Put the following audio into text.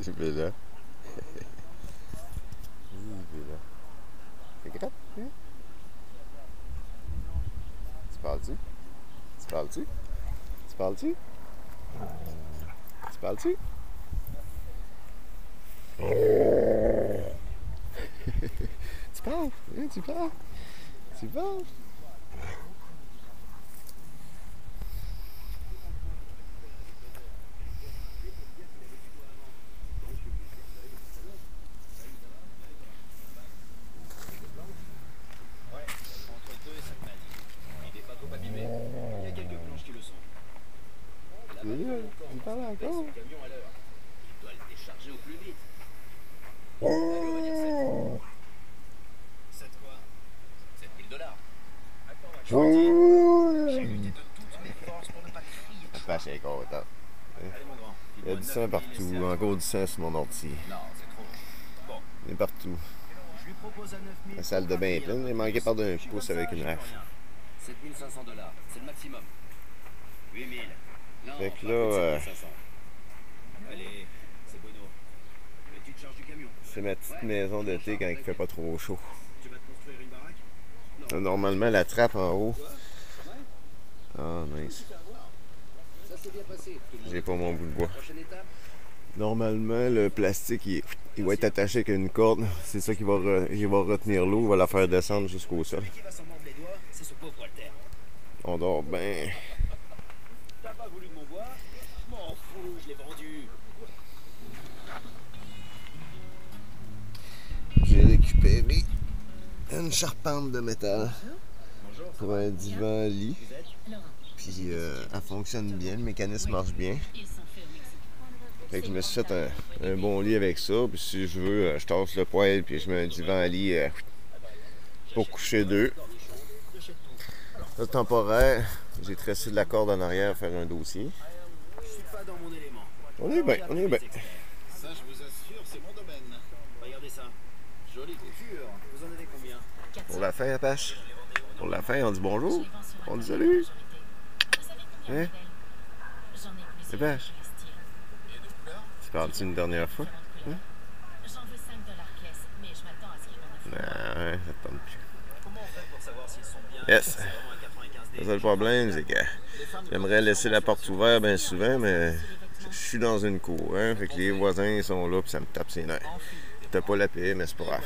C'est bella. C'est gratte, hein? Tu parles-tu? Tu parles-tu? Tu parles-tu? Tu parles-tu? tu parles? Hein, tu parles? Tu parles? Entre 2 et 5 mètres. Il n'est pas trop abîmé. Il y a quelques planches qui le sont. La Tu encore? Il doit le décharger au plus vite. Allez, on va dire 7. 7 quoi 7000 dollars. Attends, ma J'ai lutté de toutes mes forces pour ne pas crier. La vache est contente. Allez, mon grand. Il y a du sang partout, encore du sang sur mon ordi. Non, c'est trop. Bon, Il est partout. je lui propose à 9000. La salle de bain est pleine, il manquait par d'un pouce avec une hache. 7500 dollars, c'est le maximum. 8000. Non, Fait que là, plus de euh, 7500. Allez, c'est ma petite maison d'été quand il fait pas trop chaud. Tu vas te construire une baraque? Normalement, la trappe en haut. Ah, le monde J'ai pas mon bout de bois. Normalement, le plastique, il, il va être attaché avec une corde. C'est ça qui va, re- va retenir l'eau, va la faire descendre jusqu'au sol. On dort bien. Pas voulu m'en fous, je l'ai vendu. J'ai récupéré une charpente de métal pour un divan lit. Puis euh, elle fonctionne bien, le mécanisme marche bien. Fait que je me suis fait un, bon lit avec ça. Puis si je veux, euh, je tasse le poêle puis je mets un divan lit euh, pour coucher deux. Ça, temporaire. J'ai tressé de la corde en arrière pour faire un dossier. Je suis pas dans mon élément. On est bien, on est bien. Ça, je vous assure, c'est mon domaine. Regardez ça. Jolie couture. Vous en avez combien? Pour la fin, Apache. Pour la fin, on dit bonjour. On dit salut. Hein? Apache. Tu parles-tu une dernière fois? J'en veux 5 dollars pièce, mais je m'attends à ce qu'ils m'en offrent. Non, ça plus. Comment on fait pour savoir s'ils sont bien? Yes. C'est vraiment un 95D. C'est ça le problème, c'est que j'aimerais laisser la porte ouverte bien souvent, mais je suis dans une cour, hein, fait que les voisins sont là puis ça me tape ses nerfs. T'as pas la paix, mais c'est pas grave.